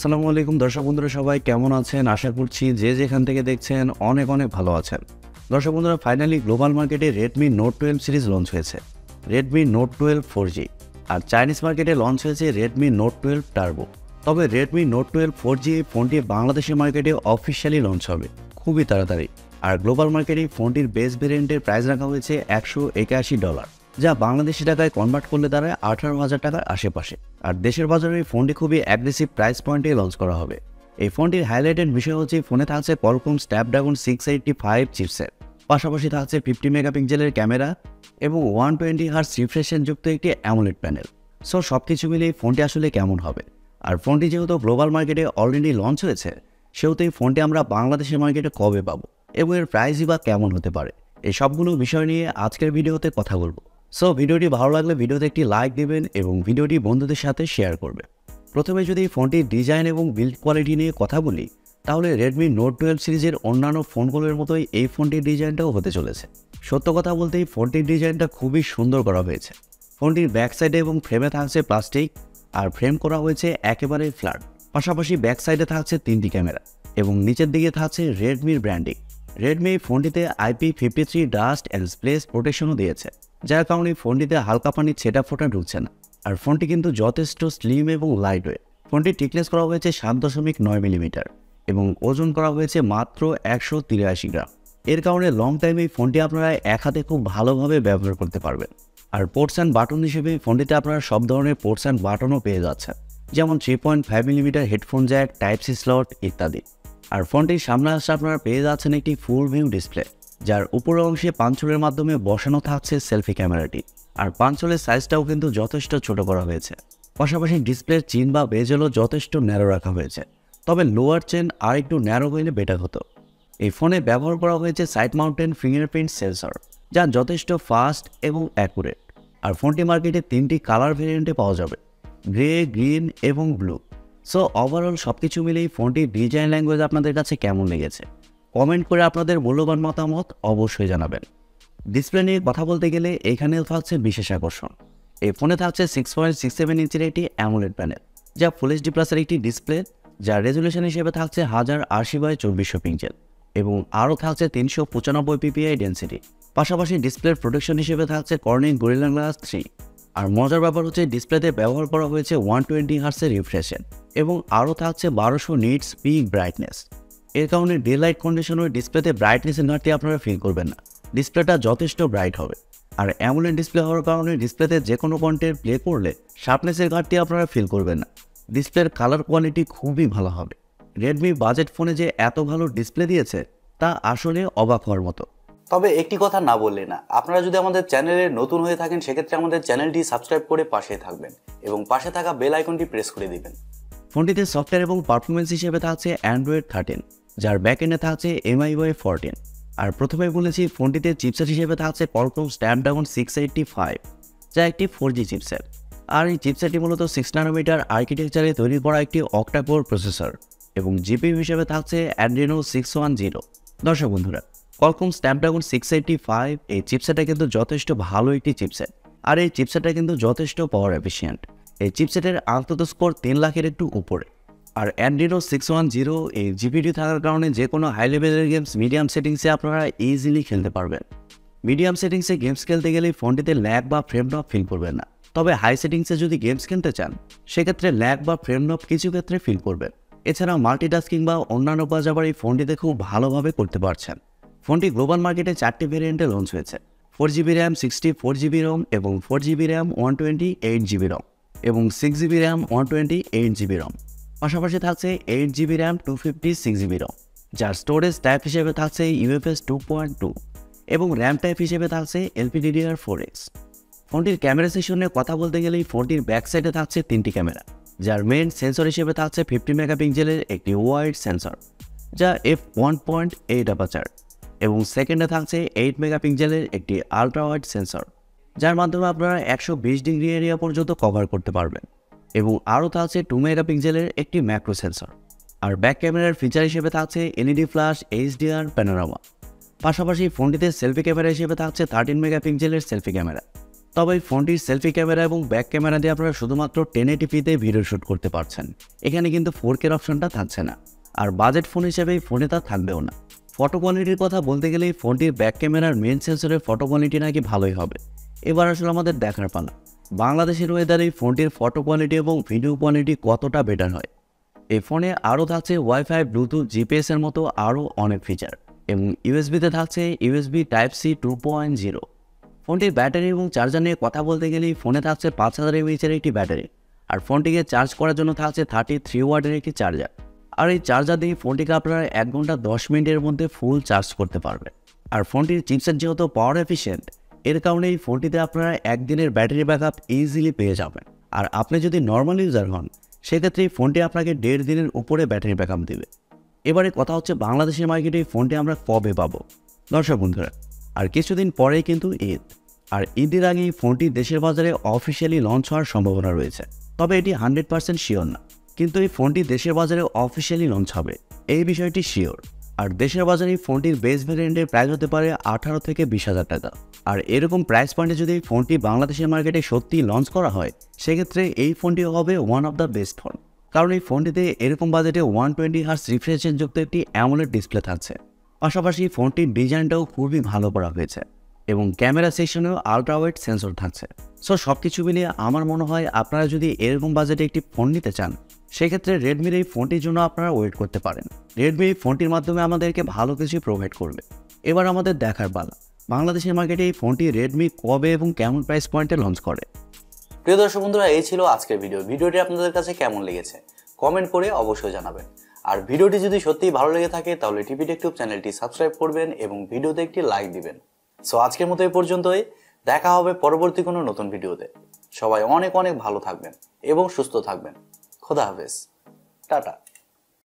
আসসালামু আলাইকুম, দর্শক বন্ধুরা সবাই কেমন আছেন? আশা করছি যে যেখান থেকে দেখছেন অনেক অনেক ভালো আছেন। দর্শক বন্ধুরা ফাইনালি গ্লোবাল মার্কেটে Redmi note twelve series launch হয়েছে। Redmi note twelve four G আর চাইনিজ মার্কেটে লঞ্চ হয়েছে রেডমি নোট টুয়েলভ টার্বো তবে Redmi note twelve four G এই ফোনটি বাংলাদেশের মার্কেটে অফিসিয়ালি লঞ্চ হবে। খুবই তাড়াতাড়ি। আর গ্লোবাল মার্কেটে ফোনটির বেস ভেরিয়েন্টের প্রাইস রাখা হয়েছে একশো একাশি ডলার যা বাংলাদেশি টাকায় কনভার্ট করলে দাঁড়ায় আঠারো হাজার টাকার আশেপাশে। আর দেশের বাজারে এই ফোনটি খুবই অ্যাগ্রেসিভ প্রাইস পয়েন্টে লঞ্চ করা হবে। এই ফোনটির হাইলাইটেড বিষয় হচ্ছে ফোনে থাকছে Qualcomm Snapdragon six eighty five chipset পাশাপাশি থাকছে ফিফটি মেগাপিক্সেলের ক্যামেরা এবং ওয়ান টোয়েন্টি হার্স রিফ্রেশন যুক্ত একটি অ্যামোলেড প্যানেল সো সব কিছু মিলিয়ে ফোনটি আসলে কেমন হবে? আর ফোনটি যেহেতু গ্লোবাল মার্কেটে অলরেডি লঞ্চ হয়েছে, সেহেতু এই ফোনটি আমরা বাংলাদেশের মার্কেটে কবে পাবো? এবং এর প্রাইসই বা কেমন হতে পারে? এই সবগুলো বিষয় নিয়ে আজকের ভিডিওতে কথা বলব। সো ভিডিওটি ভালো লাগলে ভিডিওতে একটি লাইক দেবেন এবং ভিডিওটি বন্ধুদের সাথে শেয়ার করবে প্রথমে যদি ফোনটির ডিজাইন এবং বিল্ড কোয়ালিটি নিয়ে কথা বলি, তাহলে রেডমি নোট টুয়েলভ সিরিজের অন্যান্য ফোনগুলোর মতোই এই ফোনটির ডিজাইনটাও হতে চলেছে। সত্য কথা বলতে এই ফোনটির ডিজাইনটা খুবই সুন্দর করা হয়েছে। ফোনটির ব্যাক সাইডে এবং ফ্রেমে থাকছে প্লাস্টিক আর ফ্রেম করা হয়েছে একেবারে ফ্ল্যাট পাশাপাশি ব্যাক সাইডে থাকছে তিনটি ক্যামেরা এবং নিচের দিকে থাকছে রেডমির ব্র্যান্ডিং রেডমি ফোনটিতে IP fifty three dust and splash প্রোটেকশনও দিয়েছে। যার কারণে ফোনটিতে হালকা পানির ছেটা ফোটা ঢুকছে না। আর ফোনটি কিন্তু যথেষ্ট স্লিম এবং লাইট ওয়েট ফোনটি টিকনেস করা হয়েছে সাত দশমিক নয় মিলিমিটার এবং ওজন করা হয়েছে মাত্র একশো তিরাশি গ্রাম। এর কারণে লং টাইমে ফোনটি আপনারা এক হাতে খুব ভালোভাবে ব্যবহার করতে পারবেন। আর পোর্টস অ্যান্ড বাটন হিসেবে ফোনটিতে আপনারা সব ধরনের পোর্টস অ্যান্ড বাটনও পেয়ে যাচ্ছেন। যেমন three point five millimeter headphone jack type C slot ইত্যাদি। আর ফোনটির সামনে আসলে আপনারা পেয়ে যাচ্ছেন একটি ফুল ভিউ ডিসপ্লে যার উপরের অংশে পাঞ্চলের মাধ্যমে বসানো থাকছে সেলফি ক্যামেরাটি। আর পাঞ্চলের সাইজটাও কিন্তু যথেষ্ট ছোট করা হয়েছে। পাশাপাশি ডিসপ্লের চিন বা বেজেলও যথেষ্ট ন্যারো রাখা হয়েছে। তবে লোয়ার চেন আর একটু ন্যারো হইলে বেটার হতো। এই ফোনে ব্যবহার করা হয়েছে সাইড মাউন্টেন ফিঙ্গারপ্রিন্ট সেন্সর যা যথেষ্ট ফাস্ট এবং অ্যাকুরেট আর ফোনটি মার্কেটে তিনটি কালার ভেরিয়েন্টে পাওয়া যাবে গ্রে গ্রিন এবং ব্লু সো ওভারঅল সব কিছু মিলেই ফোনটির ডিজাইন ল্যাঙ্গুয়েজ আপনাদের কাছে কেমন লেগেছে? কমেন্ট করে আপনাদের মূল্যবান মতামত অবশ্যই জানাবেন। ডিসপ্লে নিয়ে কথা বলতে গেলে এখানে থাকছে বিশেষ আকর্ষণ। এই ফোনে থাকছে সিক্স পয়েন্ট সিক্স সেভেন ইঞ্চের একটি অ্যামোলেড প্যানেল যা ফুল এইচডি প্লাসের একটি ডিসপ্লে যার রেজুলেশন হিসেবে থাকছে হাজার আশি বাই চব্বিশশো পিক্সেল এবং আরও থাকছে তিনশো পঁচানব্বই পিপিআই ডেন্সিটি পাশাপাশি ডিসপ্লের প্রোটেকশন হিসেবে থাকছে কর্নিং গরিলা গ্লাস থ্রি আর মজার ব্যাপার হচ্ছে ডিসপ্লেতে ব্যবহার করা হয়েছে ওয়ান টোয়েন্টি হার্সের রিফ্রেশন এবং আরও থাকছে বারোশো নিটস পিক ব্রাইটনেস এর কারণে ডে লাইট কন্ডিশনের ডিসপ্লেতে ব্রাইটনেসের ঘাটতি আপনারা ফিল করবেন না। ডিসপ্লেটা যথেষ্ট ব্রাইট হবে। আর অ্যামুলেন ডিসপ্লে হওয়ার কারণে ডিসপ্লেতে যে কোনো কন্টেন্ট প্লে করলে শার্পনেসের ঘাটতি আপনারা ফিল করবেন না। ডিসপ্লের কালার কোয়ালিটি খুবই ভালো হবে। রেডমি বাজেট ফোনে যে এত ভালো ডিসপ্লে দিয়েছে তা আসলে অবাক হওয়ার মতো। তবে একটি কথা না বললে না আপনারা যদি আমাদের চ্যানেলে নতুন হয়ে থাকেন সেক্ষেত্রে আমাদের চ্যানেলটি সাবস্ক্রাইব করে পাশে থাকবেন এবং পাশে থাকা বেল আইকনটি প্রেস করে দিবেন। ফোনটিতে সফটওয়্যার এবং পারফরমেন্স হিসেবে থাকছে অ্যান্ড্রয়েড থার্টিন যার ব্যাকএন্ডে থাকছে এমআই ওয়াই ফোরটিন আর প্রথমে বলেছি, ফোনটিতে চিপসেট হিসেবে থাকছে Qualcomm Snapdragon six eighty five যা একটি ফোর জি চিপসেট আর এই চিপসেটটি মূলত সিক্স নানোমিটার আর্কিটেকচারে তৈরি করা একটি অক্টাকোর প্রসেসর এবং জিপি হিসেবে থাকছে অ্যান্ড্রিনো সিক্স ওয়ান জিরো দর্শক বন্ধুরা Qualcomm Snapdragon six eighty five এই চিপসেটটা কিন্তু যথেষ্ট ভালো একটি চিপসেট আর এই চিপসেটটা কিন্তু যথেষ্ট পাওয়ার এফিসিয়েন্ট এই চিপসেটের আন্তত স্কোর তিন লাখের একটু উপরে। আর অ্যান্ড্রিনো সিক্স ওয়ান জিরো এই জিপিটি থাকার কারণে যে কোনো হাই লেভেলের গেমস মিডিয়াম সেটিংসে আপনারা ইজিলি খেলতে পারবেন। মিডিয়াম সেটিংসে গেমস খেলতে গেলে ফোনটিতে ল্যাগ বা ফ্রেম ড্রপ ফিল করবেন না। তবে হাই সেটিংসে যদি গেমস খেলতে চান, সেক্ষেত্রে ল্যাগ বা ফ্রেম ড্রপ কিছু ক্ষেত্রে ফিল করবেন। এছাড়া মাল্টিটাস্কিং বা অন্যান্য কাজ আবার এই ফোনটিতে খুব ভালোভাবে করতে পারছেন। ফোনটি গ্লোবাল মার্কেটে চারটি ভেরিয়েন্টে লঞ্চ হয়েছে। Four GB RAM sixty four GB ROM এবং four GB RAM one twenty eight GB ROM এবং six GB RAM one twenty eight GB ROM পাশাপাশি থাকছে eight GB RAM two fifty six GB ROM যার storage type হিসেবে থাকছে UFS two point two এবং RAM type হিসেবে থাকছে LPDDR four X ফোনটির ক্যামেরা সেশনে কথা বলতে গেলেই ফোনটির ব্যাক সাইডে থাকছে তিনটি ক্যামেরা যার মেন সেন্সর হিসেবে থাকছে ফিফটি মেগাপিক্সেলের একটি ওয়াইড সেন্সর যা F one point eight aperture এবং সেকেন্ডে থাকছে এইট মেগাপিক্সেলের একটি আলট্রা ওয়াইড সেন্সর যার মাধ্যমে আপনারা একশো বিশ ডিগ্রি এরিয়া পর্যন্ত কভার করতে পারবেন। এবং আরও থাকছে টু মেগাপিক্সেলের একটি ম্যাক্রো সেন্সর। আর ব্যাক ক্যামেরার ফিচার হিসেবে থাকছে এলইডি ফ্ল্যাশ এইচডিআর প্যানোরামা পাশাপাশি ফোনটিতে সেলফি ক্যামেরা হিসেবে থাকছে থার্টিন মেগাপিক্সেলের সেলফি ক্যামেরা তবে ফোনটির সেলফি ক্যামেরা এবং ব্যাক ক্যামেরা দিয়ে আপনারা শুধুমাত্র টেন এটিপিতে ভিডিও শ্যুট করতে পারছেন। এখানে কিন্তু ফোর কের অপশনটা থাকছে না। আর বাজেট ফোন হিসেবে এই ফোনে তা থাকবেও না। ফটো কোয়ালিটির কথা বলতে গেলে ফোনটির ব্যাক ক্যামেরার মেন সেন্সরের ফটো কোয়ালিটি নাকি ভালোই হবে। এবার আসলে আমাদের দেখার পালা। বাংলাদেশের ওয়েদার এই ফোনটির ফটো কোয়ালিটি এবং ভিডিও কোয়ালিটি কতটা বেটার হয়? এই ফোনে আরও থাকছে ওয়াইফাই ব্লুটুথ জিপিএস এর মতো আরও অনেক ফিচার এবং ইউএসবিতে থাকছে USB type C two point zero ফোনটির ব্যাটারি এবং চার্জার নিয়ে কথা বলতে গেলেই ফোনে থাকছে পাঁচ হাজার এমএইচের একটি ব্যাটারি আর ফোনটিকে চার্জ করার জন্য থাকছে থার্টি থ্রি ওয়াটের একটি চার্জার আর এই চার্জার দিয়ে ফোনটিকে আপনারা এক ঘণ্টা দশ মিনিটের মধ্যে ফুল চার্জ করতে পারবেন। আর ফোনটির চিপসেট যেহেতু পাওয়ার এফিসিয়েন্ট এর কারণে এই ফোনটিতে আপনারা একদিনের ব্যাটারি ব্যাকআপ ইজিলি পেয়ে যাবেন। আর আপনি যদি নর্মাল ইউজার হন, সেক্ষেত্রে এই ফোনটি আপনাকে দেড় দিনের উপরে ব্যাটারি ব্যাকআপ দেবে। এবারে কথা হচ্ছে বাংলাদেশের মার্কেটে এই ফোনটি আমরা কবে পাবো? দর্শক বন্ধুরা, আর কিছুদিন পরেই কিন্তু ঈদ। আর ঈদের আগে এই ফোনটি দেশের বাজারে অফিসিয়ালি লঞ্চ হওয়ার সম্ভাবনা রয়েছে। তবে এটি হান্ড্রেড পার্সেন্ট শিওর না। কিন্তু এই ফোনটি দেশের বাজারে অফিসিয়ালি লঞ্চ হবে। এই বিষয়টি শিওর আর দেশের বাজারে ফোনটির বেস ভ্যারিয়েন্টের প্রাইস হতে পারে আঠারো থেকে বিশ হাজার টাকা। আর এরকম প্রাইস পয়েন্টে যদি ফোনটি বাংলাদেশের মার্কেটে সত্যি লঞ্চ করা হয়, সেক্ষেত্রে এই ফোনটি হবে one of the best phone কারণ এই ফোনটিতে এরকম বাজেটে ওয়ান টোয়েন্টি হার্স রিফ্রেশন যুক্ত একটি অ্যামোলেড ডিসপ্লে থাকছে। পাশাপাশি ফোনটির ডিজাইনটাও খুবই ভালো করা হয়েছে এবং ক্যামেরা সেকশনেও আলট্রাওয়েট সেন্সর থাকছে। সো সব কিছু মিলিয়ে আমার মনে হয় আপনারা যদি এরকম বাজেটে একটি ফোন নিতে চান সেক্ষেত্রে রেডমির এই ফোনটির জন্য আপনারা ওয়েট করতে পারেন। রেডমি এই ফোনটির মাধ্যমে আমাদেরকে ভালো কিছু প্রোভাইড করবে। এবার আমাদের দেখার পালা। বাংলাদেশের মার্কেটে এই ফোনটি রেডমি কবে এবং কেমন প্রাইস পয়েন্টে লঞ্চ করে? প্রিয় দর্শক বন্ধুরা, এই ছিল আজকের ভিডিও ভিডিওটি আপনাদের কাছে কেমন লেগেছে? কমেন্ট করে অবশ্যই জানাবেন। আর ভিডিওটি যদি সত্যিই ভালো লেগে থাকে, তাহলে টিভি টেকটিউব চ্যানেলটি সাবস্ক্রাইব করবেন এবং ভিডিওতে একটি লাইক দিবেন। সো আজকের মতো এই পর্যন্তই। দেখা হবে পরবর্তী কোনো নতুন ভিডিওতে সবাই অনেক অনেক ভালো থাকবেন এবং সুস্থ থাকবেন। खुदा हाफिज टाटा